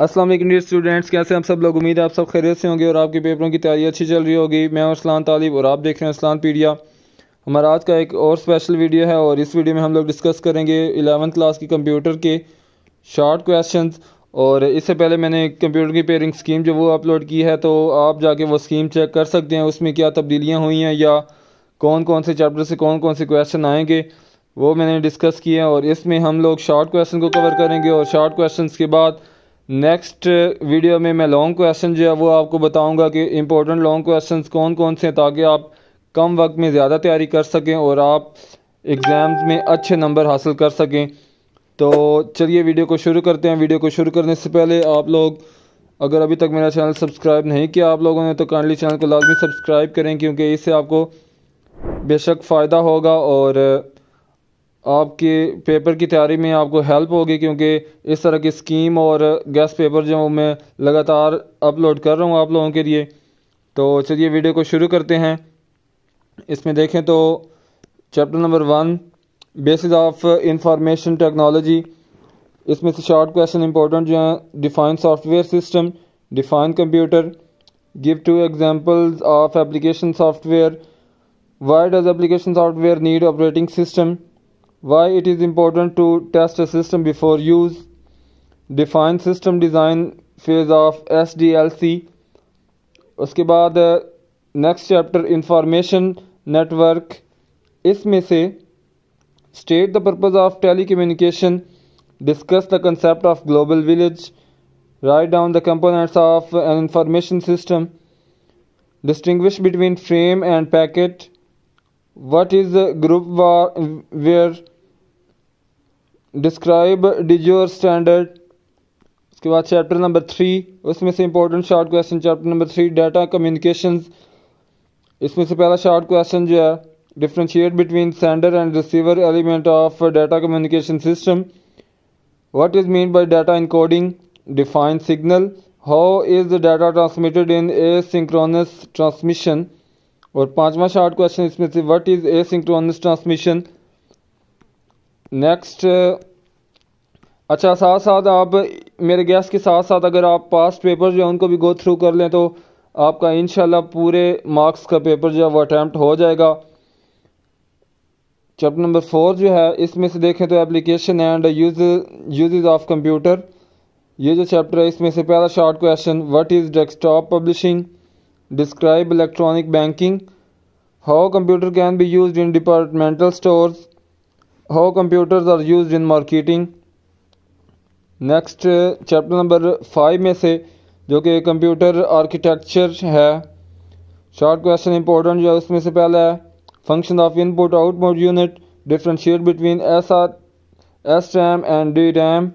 वालेकुम स्टूडेंट्स कैसे हम सब लोग? उम्मीद है आप सब खैरियत से होंगे और आपके पेपरों की तैयारी अच्छी चल रही होगी। मैं और असलान तालिब और आप देख रहे हैं असलान पीडिया। हमारा आज का एक और स्पेशल वीडियो है और इस वीडियो में हम लोग डिस्कस करेंगे एलेवंथ क्लास की कंप्यूटर के शॉर्ट क्वेश्चन और इससे पहले मैंने कंप्यूटर की पेयरिंग स्कीम जो वो अपलोड की है तो आप जाके वो स्कीम चेक कर सकते हैं। उसमें क्या तब्दीलियाँ हुई हैं या कौन कौन से चैप्टर से कौन कौन से क्वेश्चन आएँगे, वो मैंने डिस्कस किए हैं। और इसमें हम लोग शॉर्ट क्वेश्चन को कवर करेंगे और शॉर्ट क्वेश्चन के बाद नेक्स्ट वीडियो में मैं लॉन्ग क्वेश्चन जो है वो आपको बताऊँगा कि इम्पोर्टेंट लॉन्ग क्वेश्चंस कौन कौन से हैं ताकि आप कम वक्त में ज़्यादा तैयारी कर सकें और आप एग्ज़ाम्स में अच्छे नंबर हासिल कर सकें। तो चलिए वीडियो को शुरू करते हैं। वीडियो को शुरू करने से पहले आप लोग, अगर अभी तक मेरा चैनल सब्सक्राइब नहीं किया आप लोगों ने तो काइंडली चैनल को लाजमी सब्सक्राइब करें क्योंकि इससे आपको बेशक फ़ायदा होगा और आपके पेपर की तैयारी में आपको हेल्प होगी क्योंकि इस तरह की स्कीम और गैस पेपर जो मैं लगातार अपलोड कर रहा हूँ आप लोगों के लिए। तो चलिए वीडियो को शुरू करते हैं। इसमें देखें तो chapter number one basis of information technology इसमें से शॉर्ट क्वेश्चन इंपॉर्टेंट जो हैं define software system define computer give two examples of application software why does application software need operating system why it is important to test a system before use define system design phase of SDLC उसके बाद next chapter information network इसमें से state the purpose of telecommunication discuss the concept of global village write down the components of an information system distinguish between frame and packet what is the group where describe डिजोर standard उसके बाद chapter number three उसमें से important short question chapter number three data communications इसमें से पहला short question जो है differentiate between sender and receiver element of data communication system what is mean by data encoding define signal how is the data transmitted in a synchronous transmission और पांचवा short question इसमें से what is a synchronous transmission next अच्छा साथ साथ आप, मेरे guess के साथ साथ अगर आप पास्ट पेपर जो है उनको भी गो थ्रू कर लें तो आपका इनशाला पूरे मार्क्स का पेपर जो है, वो अटैम्प्ट हो जाएगा। चैप्टर नंबर फोर जो है, इसमें से देखें तो application and use use of computer ये जो चैप्टर है, इसमें से पहला short question what is desktop publishing describe electronic banking how computer can be use in departmental stores how computers are used in marketing. Next chapter number five में से, जो कि कंप्यूटर आर्किटेक्चर है शॉर्ट क्वेश्चन इंपॉर्टेंट जो है, उसमें से पहला है function of input output unit differentiate between S R S RAM and D RAM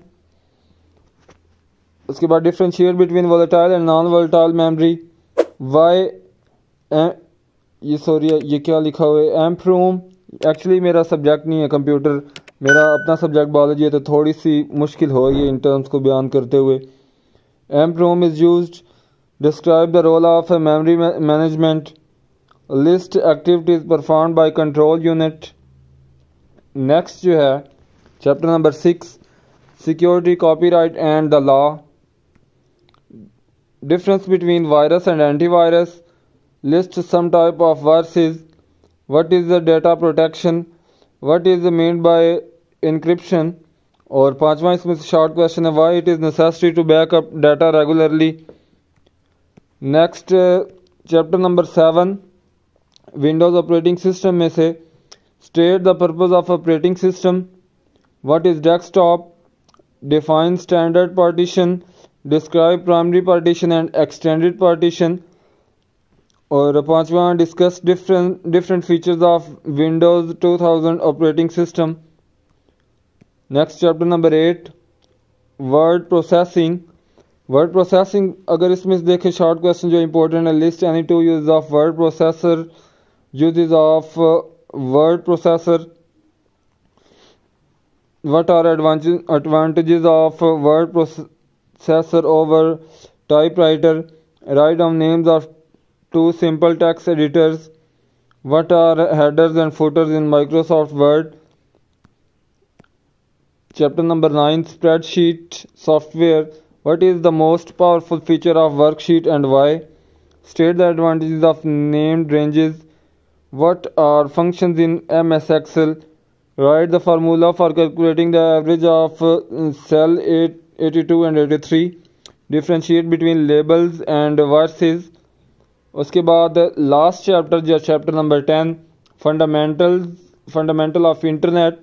उसके बाद differentiate between volatile and non volatile memory why ये सॉरी ये क्या लिखा हुआ है? एम्प्रूम एक्चुअली मेरा सब्जेक्ट नहीं है कंप्यूटर मेरा अपना सब्जेक्ट बायोलॉजी है तो थोड़ी सी मुश्किल हो ये इन टर्म्स को बयान करते हुए. M PROM is use describe the role of memory management list activities perform by control unit next जो है chapter number six security copyright and the law difference between virus and antivirus list some type of viruses what is the data protection? What is the mean by encryption? और पांचवा इसमें से short question है why it is necessary to backup data regularly next chapter number seven Windows operating system में से state the purpose of operating system what is desktop define standard partition describe primary partition and extended partition और पांचवा discuss different different features of Windows 2000 operating system next chapter number eight word processing word processing अगर इसमें देखें short question जो important है list any two use of word processor use of word processor what are advantages of word processor over typewriter write down names of two simple text editors. What are headers and footers in Microsoft Word? Chapter number 9 Spreadsheet software. What is the most powerful feature of worksheet and why? State the advantages of named ranges. What are functions in MS Excel? Write the formula for calculating the average of uh, cell 8, 82 and 83. Differentiate between labels and verses. उसके बाद last chapter जो chapter number ten fundamental fundamental of internet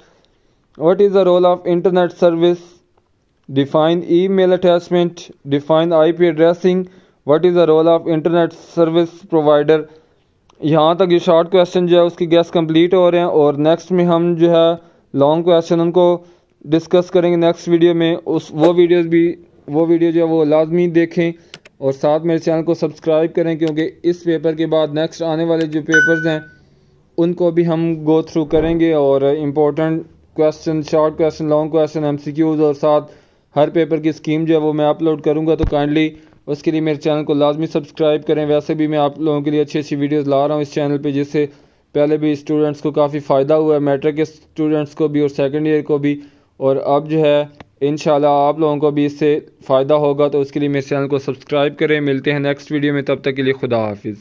what is the role of internet service define email attachment define IP addressing what is the role of internet service provider यहाँ तक ये short question जो है, उसकी guess complete हो रहे हैं और नेक्स्ट में हम जो है लॉन्ग क्वेश्चन उनको डिस्कस करेंगे नेक्स्ट वीडियो में। उस, वो वीडियोस भी, वो वीडियो जो है वो लाजमी देखें और साथ मेरे चैनल को सब्सक्राइब करें क्योंकि इस पेपर के बाद नेक्स्ट आने वाले जो पेपर्स हैं, उनको भी हम गो थ्रू करेंगे और important question short question long question M और साथ हर पेपर की स्कीम जो है वो मैं अपलोड करूँगा। तो काइंडली उसके लिए मेरे चैनल को लाजमी सब्सक्राइब करें। वैसे भी मैं आप लोगों के लिए अच्छी अच्छी वीडियोज़ ला रहा हूँ इस चैनल पर जिससे पहले भी स्टूडेंट्स को काफ़ी फ़ायदा हुआ है। मैट्रिक के स्टूडेंट्स को भी और सेकेंड ईयर को भी और अब जो है इन आप लोगों को भी इससे फ़ायदा होगा तो उसके लिए मेरे चैनल को सब्सक्राइब करें। मिलते हैं नेक्स्ट वीडियो में, तब तक के लिए खुदा हाफिज़।